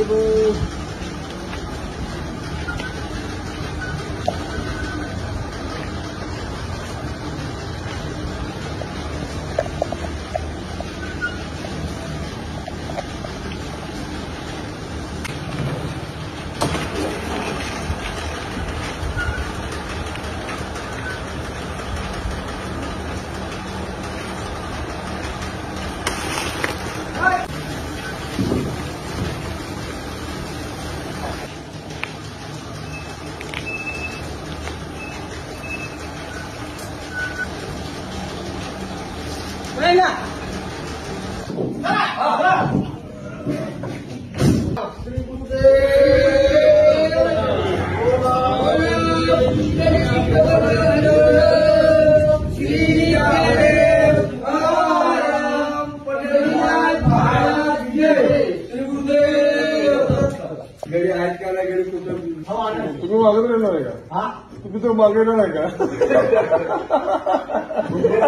아이고. गडी आहेत का नाही गडी कुठं तुम्ही मागत राहणार आहे का हा तुम्ही तर मागे राहणार का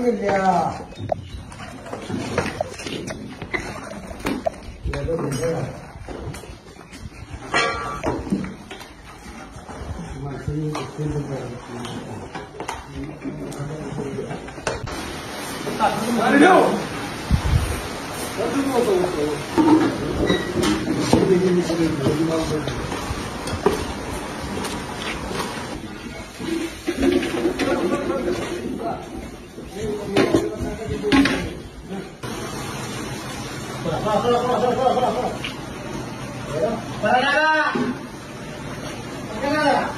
알겠냐? 얘도 이제 정말 들리는 거 들리는 거 알려! 완전 좋아서 웃어. ¡Para nada! ¡Para.